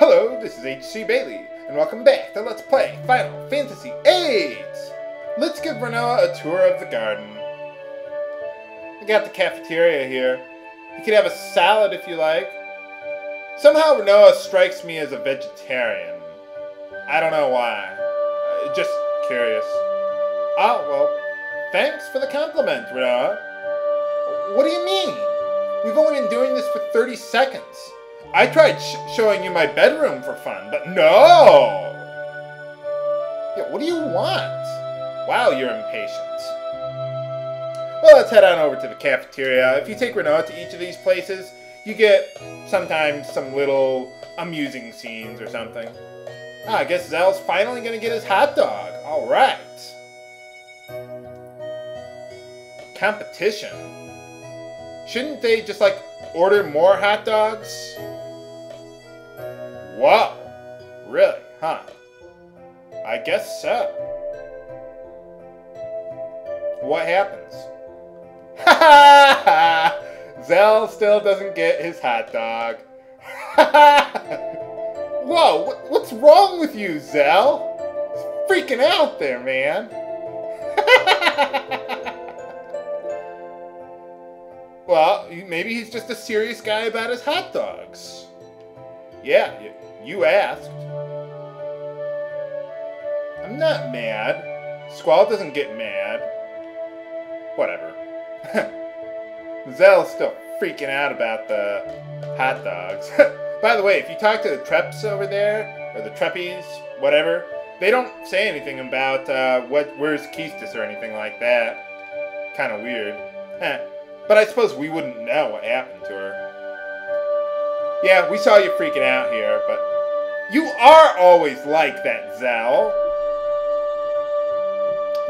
Hello, this is H.C. Bailly, and welcome back to Let's Play Final Fantasy VIII! Let's give Rinoa a tour of the garden. I got the cafeteria here. You could have a salad if you like. Somehow Rinoa strikes me as a vegetarian. I don't know why. Uh, just curious. Oh, well, thanks for the compliment, Rinoa. What do you mean? We've only been doing this for 30 seconds. I tried sh showing you my bedroom for fun, but no! Yeah, what do you want? Wow, you're impatient. Well, let's head on over to the cafeteria. If you take Rinoa to each of these places, you get sometimes some little amusing scenes or something. Ah, I guess Zell's finally gonna get his hot dog. Alright. Competition. Shouldn't they just like order more hot dogs? Wow. Really? Huh? I guess so. What happens? Ha ha ha! Zell still doesn't get his hot dog. Whoa, what's wrong with you, Zell? freaking out there, man. well, maybe he's just a serious guy about his hot dogs. Yeah, you, asked. I'm not mad. Squall doesn't get mad. Whatever. Zell's still freaking out about the hot dogs. By the way, if you talk to the Treps over there, or the Trepies, whatever, they don't say anything about uh, what where's Quistis or anything like that. Kind of weird. But I suppose we wouldn't know what happened to her. Yeah, we saw you freaking out here, but you are always like that, Zell.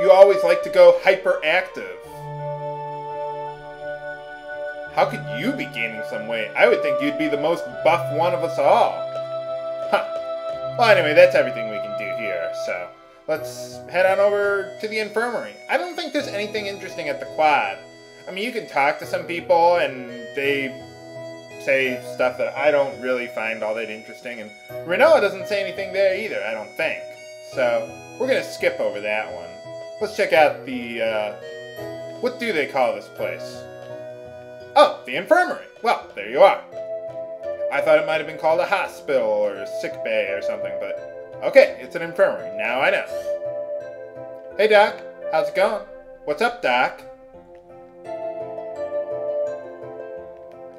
You always like to go hyperactive. How could you be gaining some weight? I would think you'd be the most buff one of us all. Huh. Well, anyway, that's everything we can do here, so let's head on over to the infirmary. I don't think there's anything interesting at the quad. I mean, you can talk to some people, and they say stuff that I don't really find all that interesting, and Rinoa doesn't say anything there either, I don't think. So, we're gonna skip over that one. Let's check out the, uh, what do they call this place? Oh, the infirmary. Well, there you are. I thought it might have been called a hospital or a sick bay or something, but okay, it's an infirmary. Now I know. Hey, Doc. How's it going? What's up, Doc?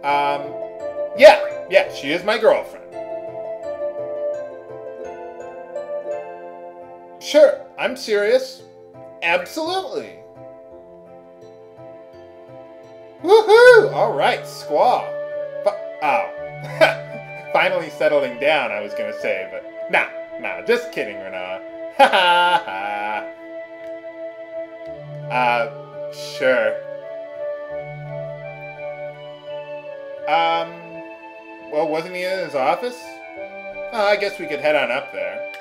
Um, yeah, yeah, she is my girlfriend. Sure, I'm serious. Absolutely. Woohoo! Alright, Squall. oh. Finally settling down, I was gonna say, but nah, nah, just kidding, Rinoa. Ha ha ha. Uh, sure. Well, wasn't he in his office? Oh, I guess we could head on up there.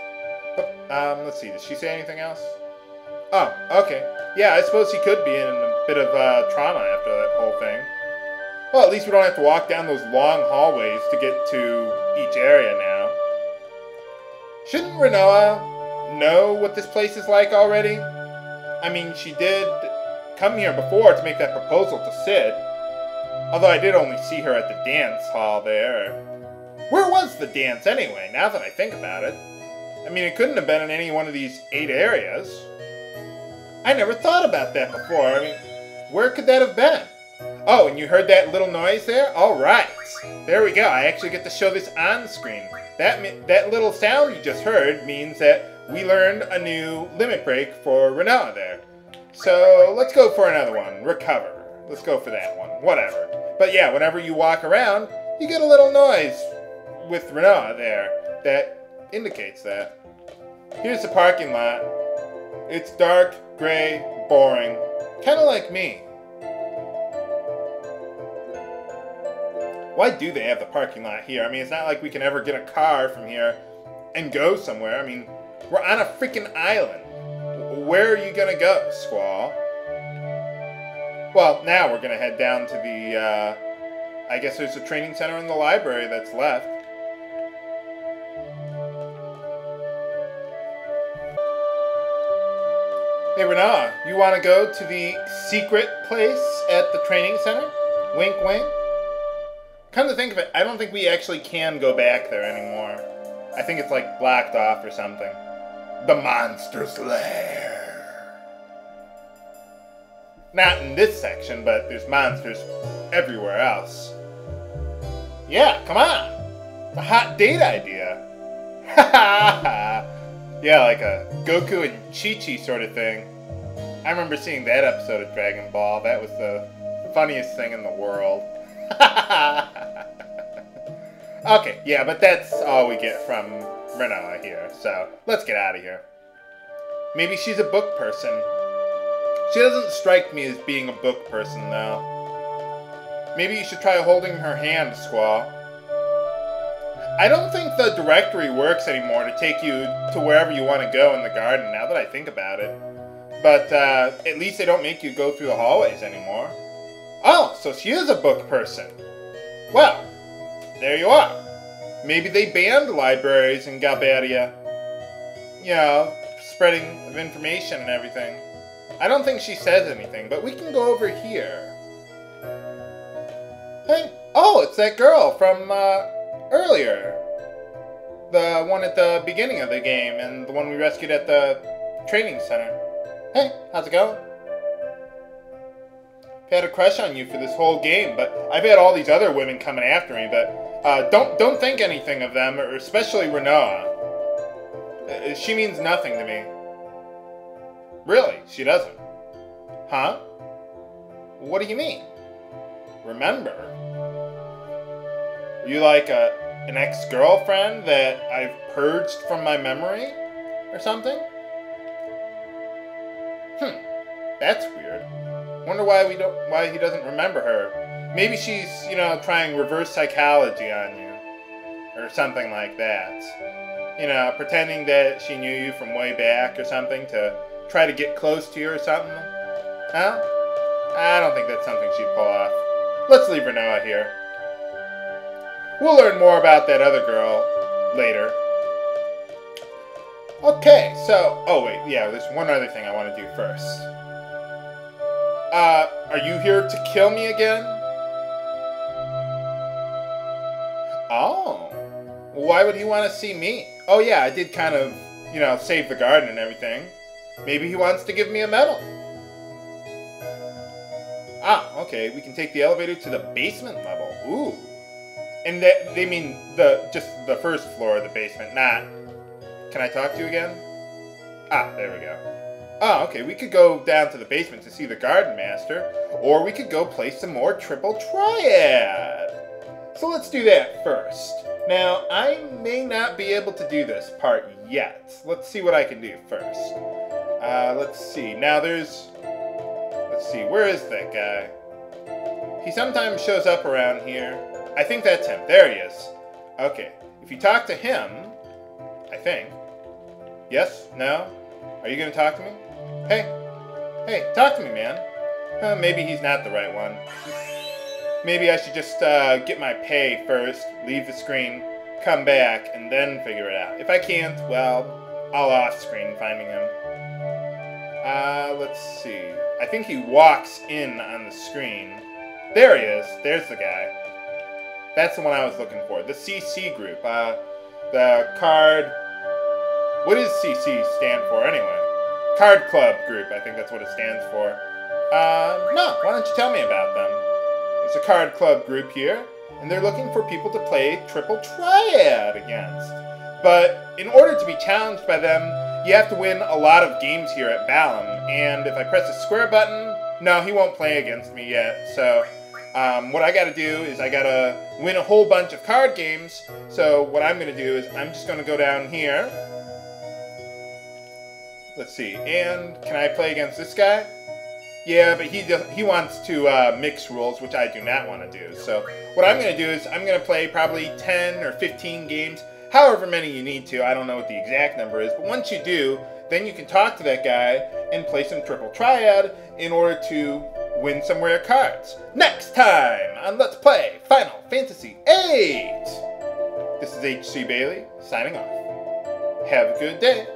Um, let's see, did she say anything else? Oh, okay. Yeah, I suppose he could be in a bit of uh, trauma after that whole thing. Well, at least we don't have to walk down those long hallways to get to each area now. Shouldn't Rinoa know what this place is like already? I mean, she did come here before to make that proposal to Cid. Although I did only see her at the dance hall there. Where was the dance anyway, now that I think about it? I mean, it couldn't have been in any one of these eight areas. I never thought about that before. I mean, where could that have been? Oh, and you heard that little noise there? All right. There we go. I actually get to show this on screen. That, that little sound you just heard means that we learned a new limit break for Rinoa there. So let's go for another one. Recover. Let's go for that one. Whatever. But yeah, whenever you walk around, you get a little noise with Rinoa there that indicates that. Here's the parking lot. It's dark, gray, boring. Kind of like me. Why do they have the parking lot here? I mean, it's not like we can ever get a car from here and go somewhere. I mean, we're on a freaking island. Where are you gonna go, Squall? Well, now we're going to head down to the, uh, I guess there's a training center in the library that's left. Hey, Rinoa, you want to go to the secret place at the training center? Wink, wink. Come to think of it, I don't think we actually can go back there anymore. I think it's like blocked off or something. The monster's lair. Not in this section, but there's monsters everywhere else. Yeah, come on. It's a hot date idea. Ha ha ha. Yeah, like a Goku and Chi-Chi sort of thing. I remember seeing that episode of Dragon Ball. That was the funniest thing in the world. okay, yeah, but that's all we get from Rinoa here. So let's get out of here. Maybe she's a book person. She doesn't strike me as being a book person, though. Maybe you should try holding her hand, Squall. I don't think the directory works anymore to take you to wherever you want to go in the garden, now that I think about it. But uh, at least they don't make you go through the hallways anymore. Oh, so she is a book person. Well, there you are. Maybe they banned libraries in Galbadia. You know, spreading of information and everything. I don't think she says anything, but we can go over here. Hey, oh, it's that girl from uh, earlier. The one at the beginning of the game and the one we rescued at the training center. Hey, how's it going? I've had a crush on you for this whole game, but I've had all these other women coming after me, but uh, don't don't think anything of them, or especially Rinoa. Uh, she means nothing to me. Really, she doesn't. Huh? What do you mean? Remember? You like a an ex-girlfriend that I've purged from my memory? Or something? Hmm. That's weird. Wonder why we don't why he doesn't remember her. Maybe she's, you know, trying reverse psychology on you. Or something like that. You know, pretending that she knew you from way back or something to try to get close to you or something. Huh? I don't think that's something she'd pull off. Let's leave Rinoa here. We'll learn more about that other girl later. Okay, so, oh wait, yeah, there's one other thing I want to do first. Uh, are you here to kill me again? Oh, why would he want to see me? Oh yeah, I did kind of, you know, save the garden and everything. Maybe he wants to give me a medal. Ah, okay, we can take the elevator to the basement level. Ooh. And that they mean the just the first floor of the basement, not. Can I talk to you again? Ah, there we go. Oh, okay, we could go down to the basement to see the garden master, or we could go play some more triple triad. So let's do that first. Now, I may not be able to do this part yet. Let's see what I can do first. Uh, let's see. Now there's... Let's see, where is that guy? He sometimes shows up around here. I think that's him. There he is. Okay. If you talk to him, I think. Yes? No? Are you going to talk to me? Hey. Hey, talk to me, man. Uh, maybe he's not the right one. Maybe I should just uh, get my pay first, leave the screen, come back, and then figure it out. If I can't, well, I'll off-screen finding him. Uh, let's see. I think he walks in on the screen. There he is. There's the guy. That's the one I was looking for. The CC group. Uh, the card. What does CC stand for anyway? Card Club Group. I think that's what it stands for. Uh, no. Why don't you tell me about them? There's a card club group here, and they're looking for people to play Triple Triad against. But in order to be challenged by them, you have to win a lot of games here at Balamb. And if I press the square button, no, he won't play against me yet. So um, what I got to do is I got to win a whole bunch of card games. So what I'm to do is I'm just to go down here. Let's see. And can I play against this guy? Yeah, but he he wants to uh, mix rules, which I do not want to do. So what I'm going to do is I'm going to play probably 10 or 15 games, however many you need to. I don't know what the exact number is, but once you do, then you can talk to that guy and play some triple triad in order to win some rare cards. Next time on Let's Play Final Fantasy VIII. This is HC Bailly, signing off. Have a good day.